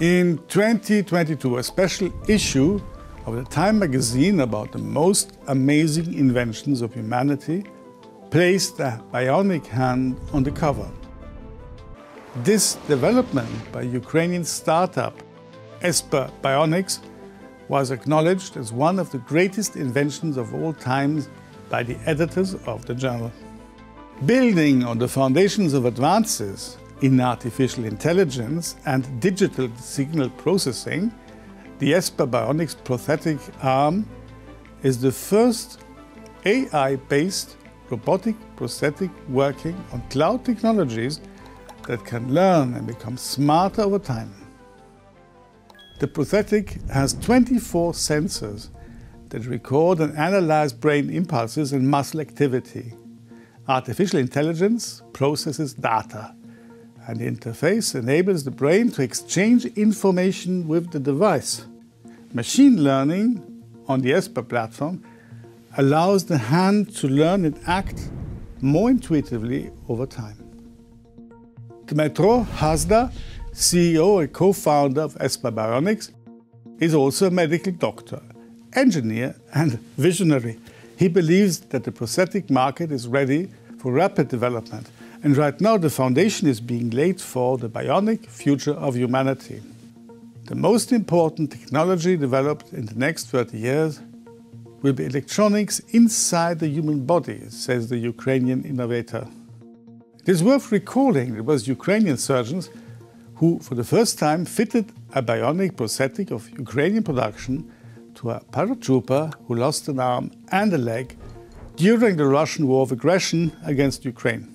In 2022, a special issue of the Time magazine about the most amazing inventions of humanity placed a bionic hand on the cover. This development by Ukrainian startup Esper Bionics was acknowledged as one of the greatest inventions of all times by the editors of the journal. Building on the foundations of advances in artificial intelligence and digital signal processing, the Esper Bionics prosthetic arm is the first AI-based robotic prosthetic working on cloud technologies that can learn and become smarter over time. The prosthetic has 24 sensors that record and analyze brain impulses and muscle activity. Artificial intelligence processes data, and the interface enables the brain to exchange information with the device. Machine learning on the Esper platform allows the hand to learn and act more intuitively over time. Dmytro Hazda, CEO and co-founder of Esper Bionics, is also a medical doctor, engineer and visionary. He believes that the prosthetic market is ready for rapid development and right now the foundation is being laid for the bionic future of humanity. The most important technology developed in the next 30 years will be electronics inside the human body, says the Ukrainian innovator. It is worth recalling it was Ukrainian surgeons who, for the first time, fitted a bionic prosthetic of Ukrainian production to a paratrooper who lost an arm and a leg during the Russian war of aggression against Ukraine.